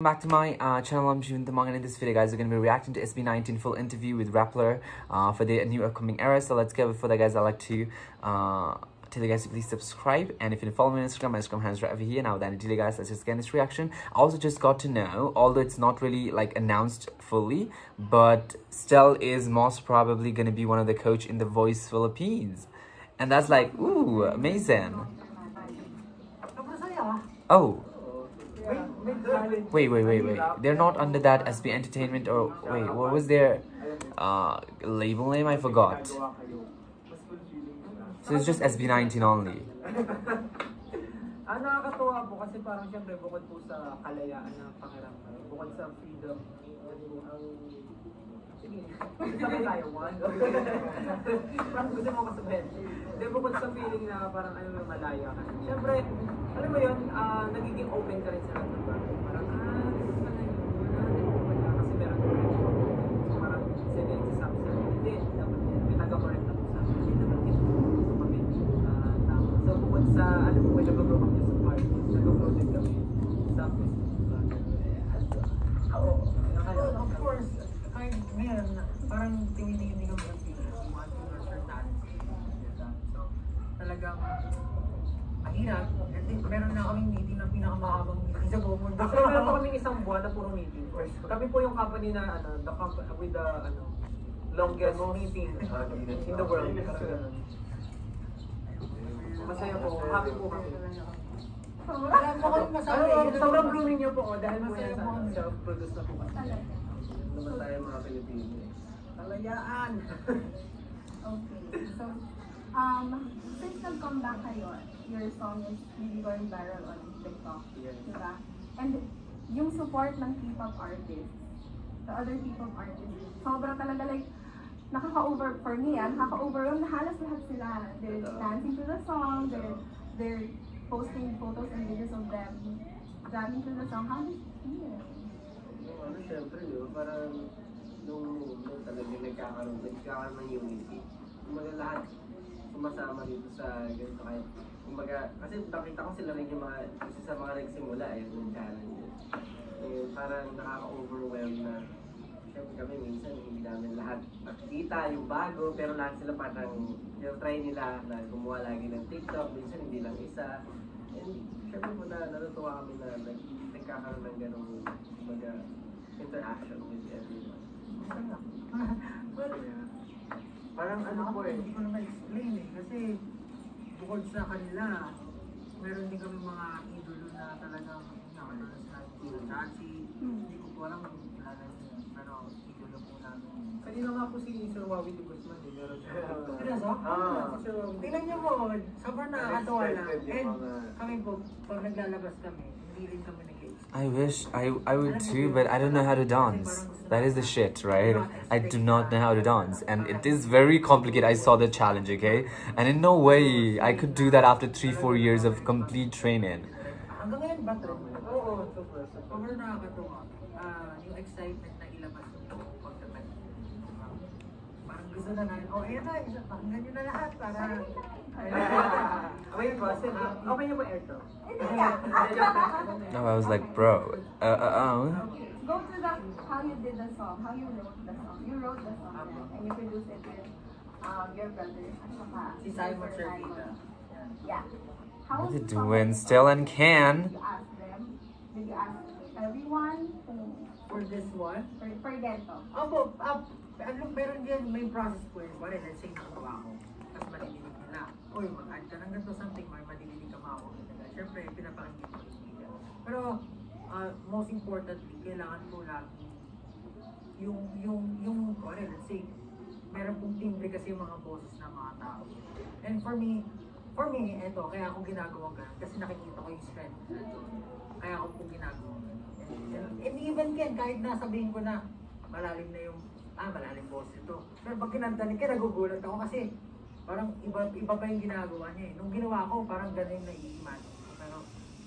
Welcome back to my uh, channel, I'm Shivin Tamang and in this video guys, we're going to be reacting to SB19 full interview with Rappler uh, for the new upcoming era. So let's get before that guys, I'd like to uh, tell you guys to please subscribe and if you follow me on Instagram, my Instagram handle is right over here. Now without any delay guys, let's just get this reaction. I also just got to know, although it's not really like announced fully, but Stel is most probably going to be one of the coach in The Voice Philippines. And that's like, ooh, amazing. Oh. Wait, wait, wait, wait. They're not under that SB Entertainment or wait, what was their uh label name? I forgot. So it's just SB19 only. Ah, nakakatuwa po kasi parang siyempre bukod po sa kalayaan sa freedom, ang, ang. Hindi, bukod sa feeling na parang ano yung malaya ka. Siyempre, alam mo yun, ah, nagiging open ka rin sa lahat ng bagay. Parang, ah, ganun pala yun. Ah, ganun pala. Kasi meron ko rin. So, parang sila yung sasabi sa akin, hindi, dapat yan. May taga-correct ako sa akin. Hindi naman yun. So, kami, ah, tama. So, bukod sa, ano po, nag-grow kami sa party. Nag-grow din kami sa Facebook. Oo. Of course, kahit ngayon, parang tinitingin kami ng future. We want to nurture talent. So, talagang mahirap. Then, meron na kaming meeting na pinakamahabang meeting sa buong mundo. So, meron pa kaming isang buwan na puro meeting. Kami po yung company na, ano, the company with the, ano, longest meeting in the world. Masaya po. Happy po kami. Wala mo kami masabi. Ano, sobrang blooming niyo po, oh, dahil po yan Masaya sa po kami. self-produce na po kami. naman tayo mga Pilipino. Talayaan! Okay. So, um, since nag-come back kayo, your song is really going viral on TikTok. Yes. Diba? And yung support ng K-pop artists, the other K-pop artists, sobra talaga like, nakaka-over, for me ah, nakaka-overwhelm na halos lahat sila. They're dancing to the song, they're, they're posting photos and videos of them jamming to the song. How do you feel? Ano, syempre, ba, parang nung nung talaga nagkakaroon, nagkakaroon ng unity. Kumbaga lahat sumasama dito sa ganito kahit kumbaga, kasi nakita ko sila rin yung mga, isa sa mga nagsimula eh, yung challenge. Ngayon, parang nakaka-overwhelm na Siyempre kami minsan hindi namin lahat nakikita yung bago pero lahat sila parang yung try nila na gumawa lagi ng TikTok, minsan hindi lang isa. And syempre po na natutuwa kami na nag, nagkakaroon ng ganong kumbaga, interaction with everyone. parang ano po eh, hindi ko na ma-explain eh. Kasi bukod sa kanila, meron din kami mga idolo na talagang nakakala sa Tito Chachi. Hindi ko po alam kung kilala niyo. Pero idolo po namin. Kanina nga po si Sir Wawi de Guzman eh. Meron siya. Seryoso? Ah. Si Sir Wawi. Tingnan niyo po, sobrang nakakatawa lang. And kami po, pag naglalabas kami, hindi rin kami nag I wish I I would too, but I don't know how to dance. That is the shit, right? I do not know how to dance, and it is very complicated. I saw the challenge, okay, and in no way I could do that after three four years of complete training. Eh, no, I was like, bro, uh, uh, uh, uh. Go to the how you did the song, how you wrote the song. You wrote the song and you produced it with um, your brother. Yeah. How was it doing? Still and can. Did you ask them? Did you ask everyone? For this one? For, for Gento. Oh, Opo, uh, ano, meron din, may process po yun. What is it? Sing ako ako. Nila. Uy, mag-add ka ng ganito something, may madidinig ka mga ako. Siyempre, pinapakinggan ko yung media. Pero, ah, most importantly, kailangan ko lagi yung, yung, yung, pare, let's say, meron pong timbre kasi yung mga boses ng mga tao. And for me, for me, eto, kaya ako ginagawa ganun kasi nakikita ko yung strength. Kaya ako po ginagawa ganun. And, and, and even Ken, kahit nasabihin ko na malalim na yung, ah, malalim boses ito. Pero pag kinanta ni Ken, nagugulat ako kasi parang iba, iba pa yung ginagawa niya eh. Nung ginawa ko, parang ganun nai-imagine ko. Pero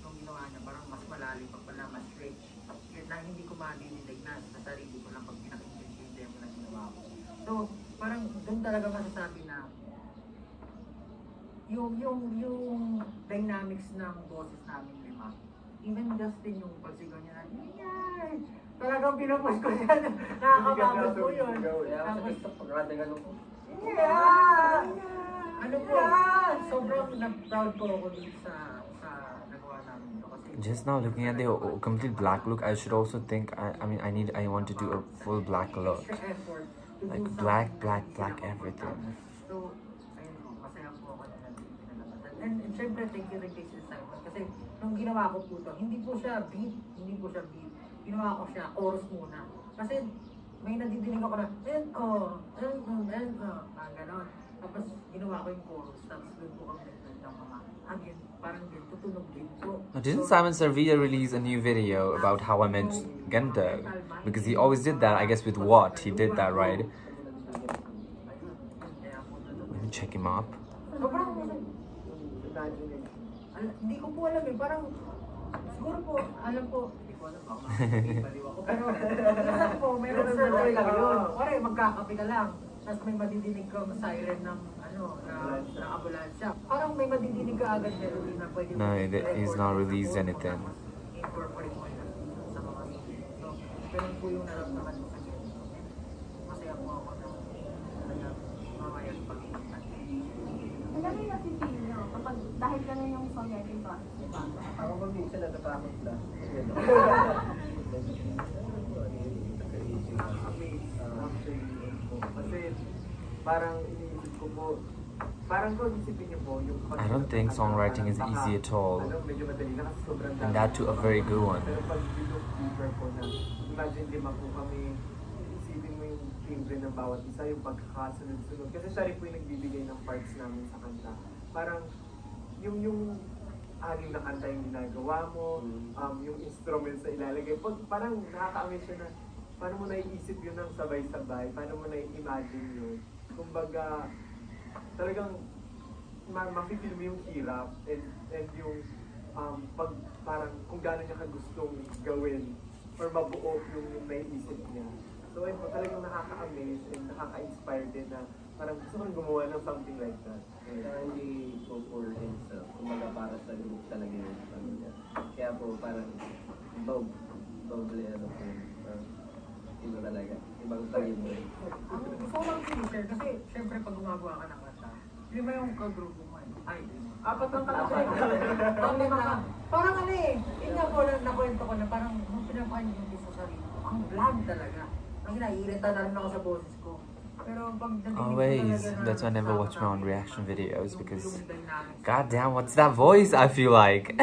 nung ginawa niya, parang mas malalim pa pala, mas rich. Yun na hindi ko madinidig na sa sarili ko lang pag pinakinggan yung demo na ginawa ko. So, parang doon talaga masasabi na yung yung yung dynamics ng boses namin lima even Justin yung pagsigaw niya na, Yay! Talagang pinupush ko siya. Nakakapagod po yun. Tapos, ganun ko. Yeah! Ano po, sobrang na-proud po ako dun sa sa nagawa namin ito. Kasi Just now looking at the o- complete black look, I should also think. I, I mean, I need. I want to do a full black look. extra effort to Like black, black, black, everything. matapos. So, ayun po, masaya po ako na nandito pinalabas. And, and syempre, thank you rin kay Sir Simon. Kasi nung ginawa ko po to, hindi po siya beat, hindi po siya beat. Ginawa ko siya chorus muna. Kasi may nadidinig ako na, ah, ganon. Tapos ginawa ko yung chorus, tapos doon po kami mga, again, parang din, tutunog din po. Now, didn't Simon Servilla release a new video about how I meant Gendo? Because he always did that. I guess with what he did that, right? ayun, kaya po tutunog. Let me check him up. Hindi ko po alam eh, parang siguro po, alam po, ko alam baka maliw ako. Pero po, meron circle lang lang yun. Pare, magkakape ka lang. Tapos may madidinig ka siren ng ano, na, na ambulansya. Parang may madidinig ka agad melody na pwede No, mo he- he's not released mo, anything. tapos i-incorporate mo yun sa mga music. So, ganun po yung naramdaman ko sa ganito. Masaya po ako na talaga mamaya pag-iingat. Ang galing na Kapag dahil ganun yung songwriting process, di ba? Ako pa minsan natatakot na. Kasi parang iniisip ko po, parang kung isipin niyo po, yung I don't think songwriting is easy at all. Ano, And that too, a very good one. Pero pag you look deeper po na, imagine lima po kami, isipin mo yung timbre ng bawat isa, yung pagkakasunod-sunod. Kasi siya rin po yung nagbibigay ng parts namin sa kanta. Parang yung yung anim na kanta yung ginagawa mo, Mm. um, yung instruments na ilalagay. Pag, parang nakaka-amaze siya na paano mo naiisip yun ng sabay-sabay, paano mo nai-imagine yun. Kumbaga, talagang ma mafe-feel mo yung hirap and, and yung um, pag parang kung gaano niya kagustong gawin or mabuo yung, yung naiisip niya. So ayun po, talagang nakaka-amaze and nakaka-inspire din na parang gusto kong gumawa ng something like that. Kaya hindi Po parang bob, doble ano po. Parang iba talaga. Ibang tagin mo. Ang gusto ko lang share kasi syempre pag gumagawa ka ng kanta, lima yung kagrupo mo eh. Ay, apat lang talaga. Ang lima ka. Parang ano eh, yun nga po na nakwento ko na parang nung pinapakain yung sa sarili ko, ang bland talaga. Ang naiirita na rin ako sa boses ko. Always, that's why I never watch my own reaction videos because, goddamn, what's that voice? I feel like.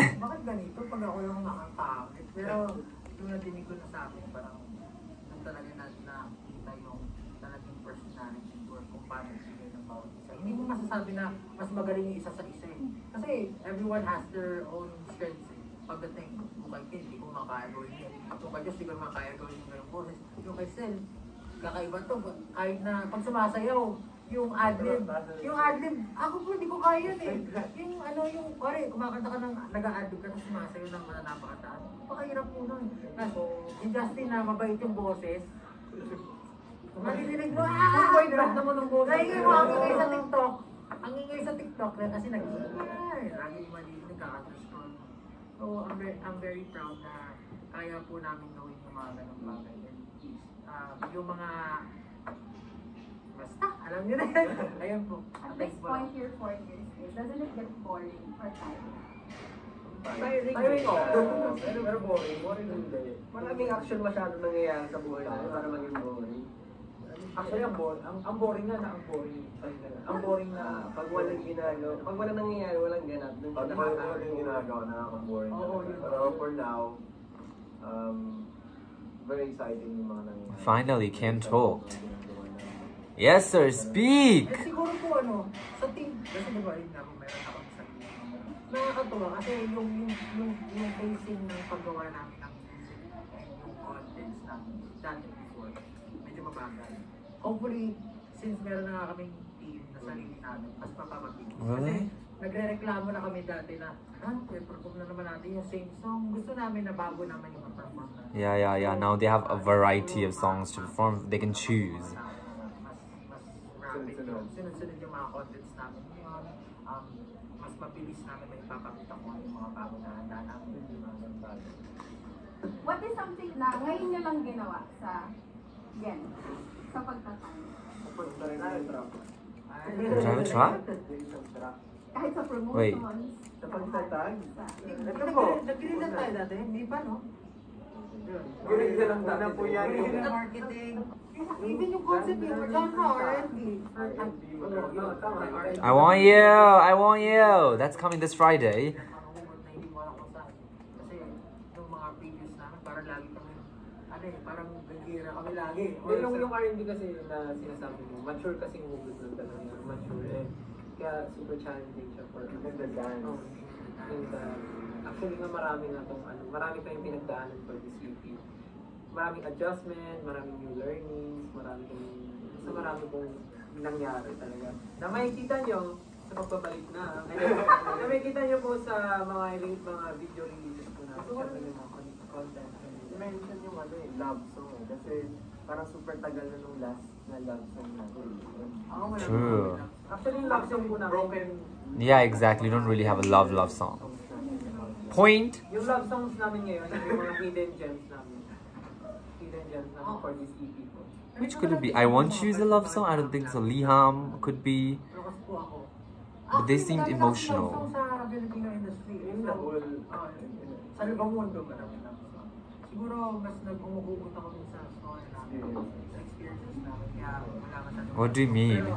Everyone has their own strengths. Pagdating, kay hindi ko makaya gawin yun. Kay hindi ko makaya gawin yung boses. Yung kay kakaiba to. Kahit na pag sumasayaw, yung adlib, yung adlib, ako po hindi ko kaya yun eh. Yung ano, yung, kore, kumakanta ka ng, nag-a-adlib ka, tapos sumasayaw ng mga napakataas. Pakahirap po nun. Tapos, yung Justin na mabait yung boses, Maririnig mo, ah! Yung boyfriend naman ng boses. Nahingay mo, ang ingay sa TikTok. Ang ingay sa TikTok na kasi nag-ingay. Lagi yung malinig, nakaka-scroll. So, I'm very, I'm very proud na kaya po namin gawin yung mga ganong bagay. Uh, yung mga basta, alam niyo na yan. Ayun po. At this po. point, your four years is, doesn't it get boring or tiring? Tiring. Tiring ko. Pero, pero boring. Boring hindi. Maraming action masyado nangyayari sa buhay natin para maging boring. Actually, ang, bo- ang, ang boring na na ang boring. Ang boring na pag walang ginagawa, pag walang nangyayari, walang ganap, Pag siya wala nakaka- yung ginagawa, nakaka-boring Oo, talaga. yun. Pero for now, um, very exciting yung mga nangyayari. Finally, Ken talked. Yes, sir, speak! Eh, siguro po ano, sa team, kasi diba yun kung meron ako sa team, nakakatuwa kasi yung, yung, yung, yung pacing ng paggawa namin ng music and yung contents namin dati before, medyo mabagal. Hopefully, since meron na nga kaming team na sarili namin, mas mapapabilis. Kasi Really? Nagre-reklamo na kami dati na, ha, i-perform na naman natin yung same song. Gusto namin na bago naman yung perform. Yeah, yeah, yeah. Now they have a variety of songs to perform. They can choose. Mas, mas rapid Sunod-sunod. yung mga contents namin yun. Um, mas mabilis namin may ipapakita ko yung mga bago na handa namin. Yung mga ganun. natin. What is something na ngayon nyo lang ginawa sa Gen? Sa pagtatay? Kapag na rin ay truck. Drive a truck? Yung isang truck. Kahit sa promotions? Wait. Sa pagtatag, ito po. Nag-green na tayo dati, hindi pa no? Green na lang dati po yan. Green na marketing. Even yung concept yung genre R&B. I want you! I want you! That's coming this Friday. Nakakabot na hindi mo alam kung saan. Kasi yung mga previous namin, parang lagi kami, ano eh, parang nagira kami lagi. Yung, yung R&B kasi na sinasabi mo, mature kasi yung hugot nun talaga. Mature eh. Kaya super challenging siya for Even the dance. Oh, and uh, actually nga marami na tong ano, marami tayong pinagdaanan for this EP. Maraming adjustment, maraming new learnings, marami kong, so marami pong nangyari talaga. Na makikita nyo sa pagbabalik na. na makikita nyo po sa mga mga video releases po natin. Siyempre yung mga con- content. mention yung ano eh, love song eh. Kasi parang super tagal na nung last na love song natin. Ako wala True. Actually, love song po namin, Broken Yeah, exactly. You don't really have a love love song. Point. yung love songs namin ngayon, yung mga hidden gems namin. Hidden gems namin for this EP po. Which could it be? I Want You is a love song? I don't think so. Liham could be. Pero kasi po ako. But they seemed emotional. dami kasing love song sa Filipino industry. Yung Sa, whole, sa ibang mundo marami love. Siguro mas nag-umuhugot ako sa story namin, sa experiences namin. Kaya wala masyadong... What do you mean? Pero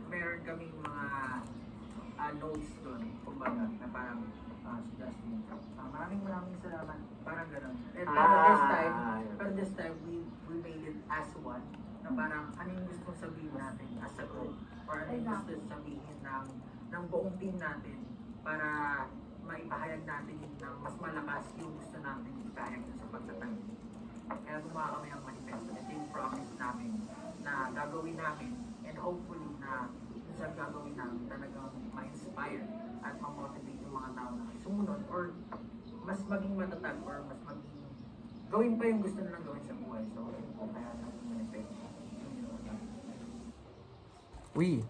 meron kaming mga ah, notes doon, kumbaga, na parang ah, si Justin. Ah, maraming maraming salamat, parang gano'n. And pero Ah, this time, pero this time, we, we made it as one, na parang ano yung gusto sabihin natin as a group, or ano yung gusto sabihin ng, ng buong team natin para maipahayag natin ng mas malakas yung gusto natin ipahayag sa pagtatayo. Kaya gumawa kami ng manifesto. Ito yung promise namin na gagawin namin and hopefully na saan gagawin namin talagang ma-inspire at ma-motivate yung mga tao na sumunod or mas maging matatag or mas maging gawin pa yung gusto nilang gawin sa buhay. So, yun po kaya yung ano. We.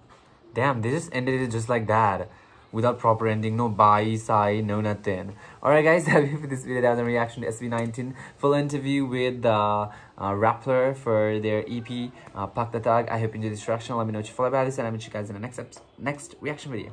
Damn, they just ended it just like that. Without proper ending, no bye, sigh, no nothing. Alright guys, that's it for this video. That was a reaction to SB19. Full interview with uh, uh, Rappler for their EP, uh, Pak the Tag. I hope you enjoyed this reaction. Let me know what you feel about this and I'll meet you guys in the next, next reaction video.